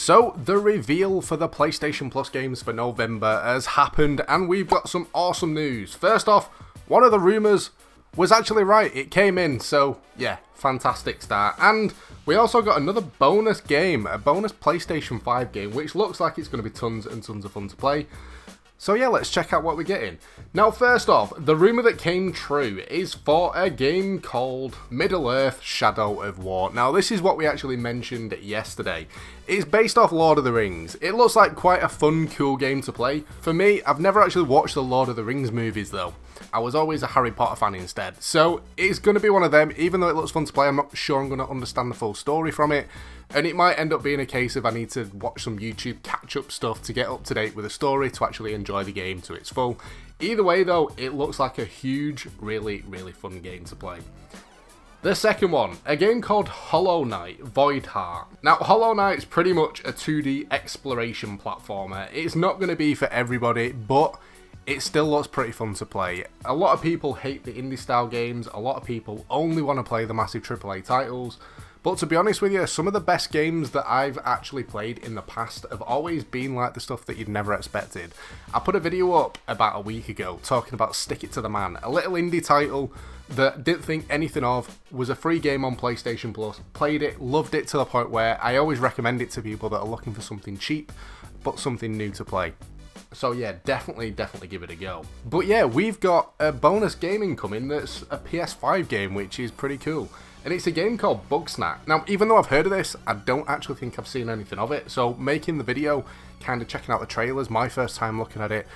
So, the reveal for the PlayStation Plus games for November has happened, and we've got some awesome news. First off, one of the rumours was actually right, it came in, so yeah, fantastic start. And we also got another bonus game, a bonus PlayStation 5 game, which looks like it's going to be tons and tons of fun to play. So yeah, let's check out what we're getting. Now first off, the rumour that came true is for a game called Middle-earth Shadow of War. Now this is what we actually mentioned yesterday. It's based off Lord of the Rings. It looks like quite a fun, cool game to play. For me, I've never actually watched the Lord of the Rings movies though. I was always a Harry Potter fan instead. So it's going to be one of them, even though it looks fun to play, I'm not sure I'm going to understand the full story from it. And it might end up being a case of I need to watch some YouTube catch-up stuff to get up to date with the story to actually enjoy the game to its full. Either way though, it looks like a huge, really, really fun game to play. The second one, a game called Hollow Knight Void Heart. Now, Hollow Knight is pretty much a 2D exploration platformer. It's not going to be for everybody, but it still looks pretty fun to play. A lot of people hate the indie style games, a lot of people only want to play the massive AAA titles, but to be honest with you, some of the best games that I've actually played in the past have always been like the stuff that you'd never expected. I put a video up about a week ago talking about Stick It to the Man, a little indie title that didn't think anything of, was a free game on PlayStation Plus, played it, loved it to the point where I always recommend it to people that are looking for something cheap, but something new to play. So yeah, definitely, definitely give it a go. But yeah, we've got a bonus gaming coming that's a PS5 game, which is pretty cool. And it's a game called Bugsnax. Now, even though I've heard of this, I don't actually think I've seen anything of it. So making the video, kind of checking out the trailers, my first time looking at it,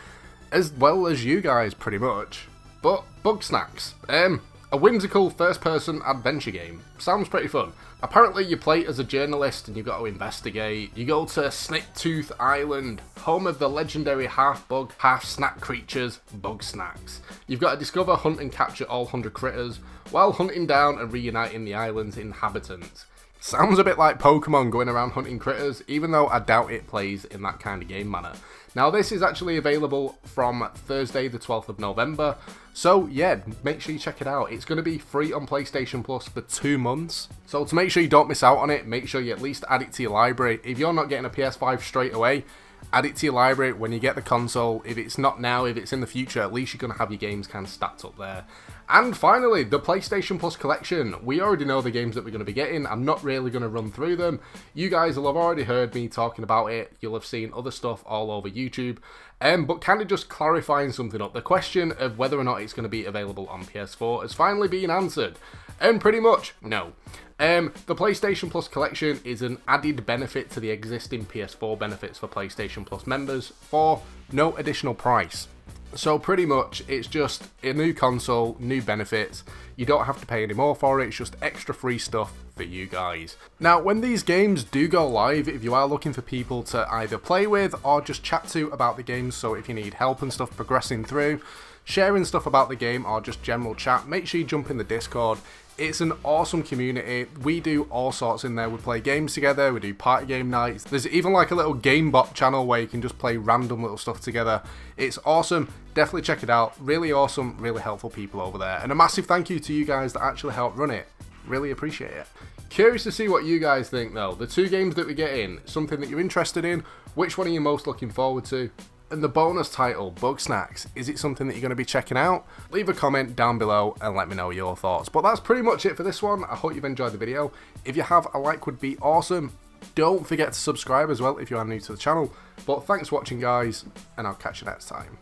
as well as you guys, pretty much. But Bugsnax, um, a whimsical first-person adventure game. Sounds pretty fun. Apparently you play as a journalist and you've got to investigate. You go to Snaketooth Island, home of the legendary half-bug, half-snack creatures, Bugsnax. You've got to discover, hunt and capture all 100 critters, while hunting down and reuniting the island's inhabitants. Sounds a bit like Pokemon going around hunting critters, even though I doubt it plays in that kind of game manner. Now this is actually available from Thursday the 12th of November, so yeah, make sure you check it out. It's going to be free on PlayStation Plus for two months, so to make sure you don't miss out on it, make sure you at least add it to your library. If you're not getting a PS5 straight away, add it to your library when you get the console. If it's not now, if it's in the future, at least you're going to have your games kind of stacked up there. And finally, the PlayStation Plus collection. We already know the games that we're going to be getting. I'm not really going to run through them. You guys will have already heard me talking about it. You'll have seen other stuff all over YouTube. Um, but kind of just clarifying something up. The question of whether or not it's going to be available on PS4 has finally been answered. And pretty much, no. Um, the PlayStation Plus collection is an added benefit to the existing PS4 benefits for PlayStation Plus members for no additional price. So pretty much it's just a new console, new benefits. You don't have to pay any more for it, it's just extra free stuff for you guys. Now when these games do go live, if you are looking for people to either play with or just chat to about the games, so if you need help and stuff progressing through, sharing stuff about the game or just general chat, make sure you jump in the Discord. It's an awesome community. We do all sorts in there. We play games together, we do party game nights. There's even like a little GameBot channel where you can just play random little stuff together. It's awesome. Definitely check it out. Really awesome, really helpful people over there. And a massive thank you to you guys that actually helped run it. Really appreciate it. Curious to see what you guys think though. The two games that we get in, something that you're interested in, which one are you most looking forward to? And the bonus title, Bugsnax, is it something that you're going to be checking out? Leave a comment down below and let me know your thoughts. But that's pretty much it for this one. I hope you've enjoyed the video. If you have, a like would be awesome. Don't forget to subscribe as well if you are new to the channel. But thanks for watching guys, and I'll catch you next time.